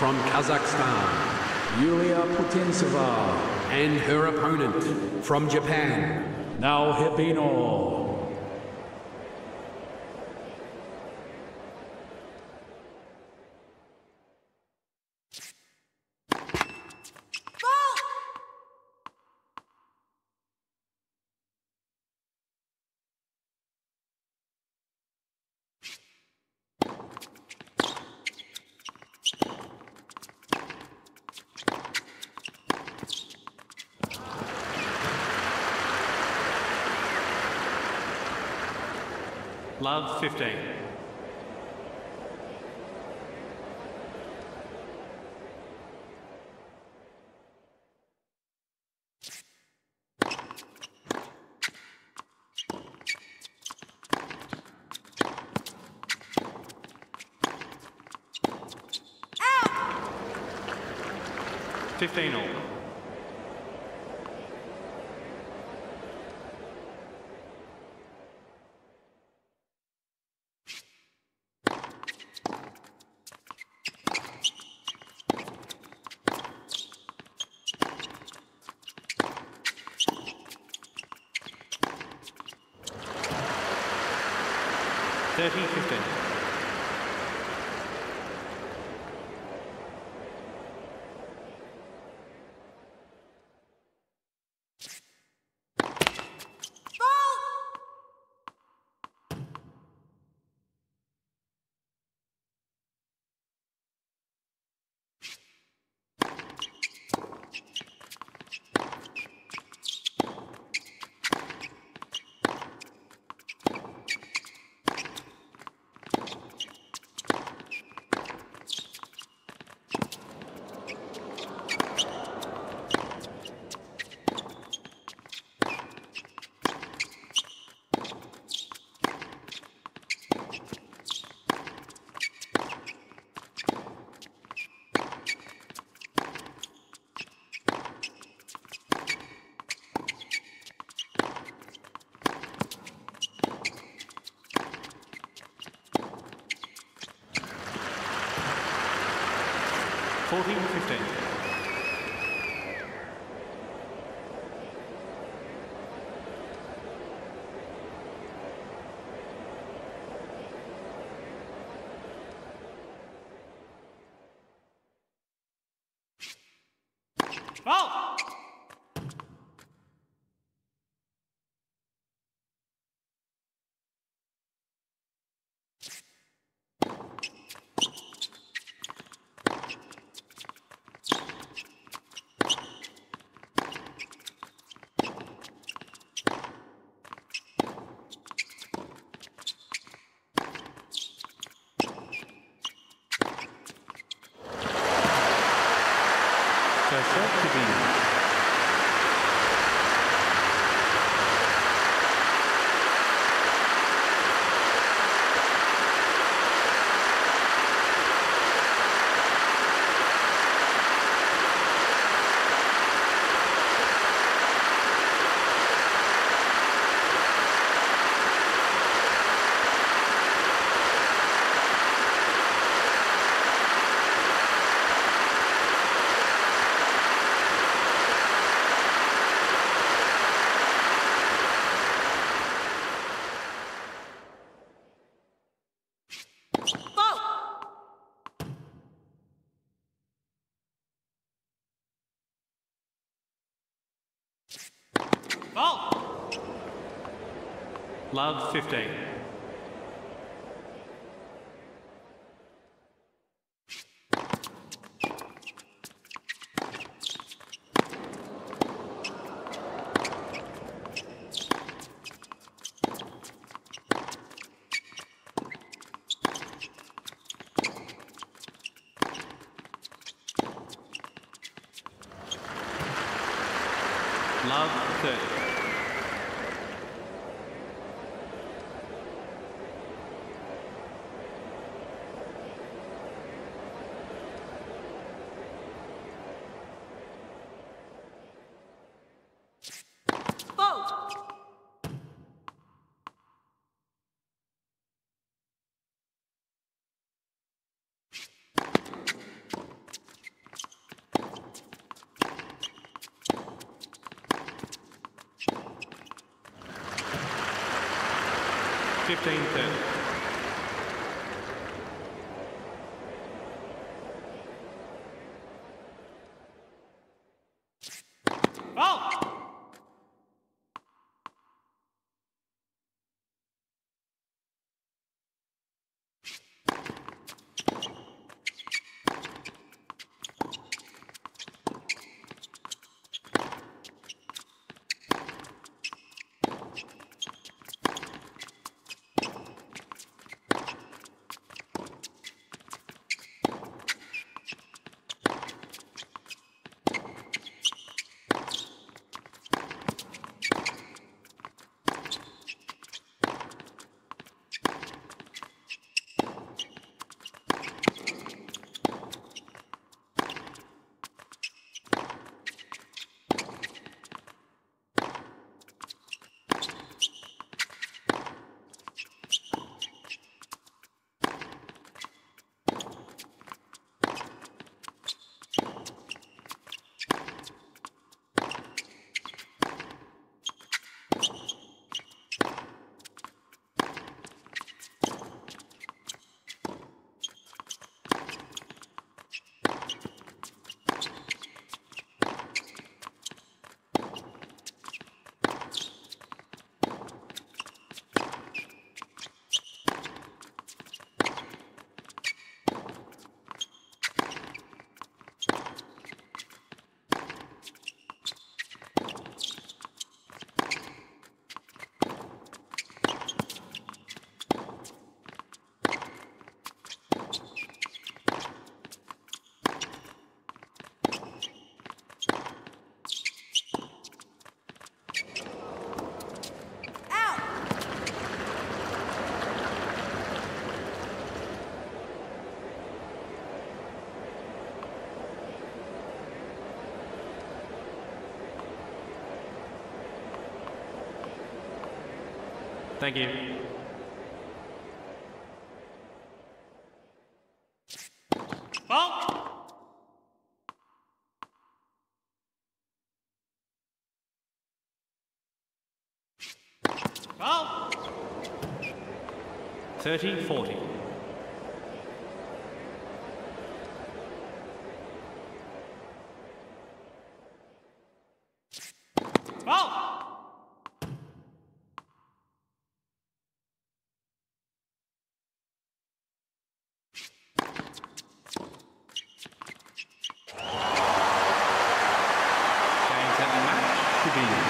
from Kazakhstan, Yulia Putintseva. and her opponent from Japan, Nao Love 15. Fifteen all. Thirty fifteen. Fourteen Ball! Love 15. Love 30. 15 30. Thank you. Ball. Ball. 30 40. Ball. chiquillos.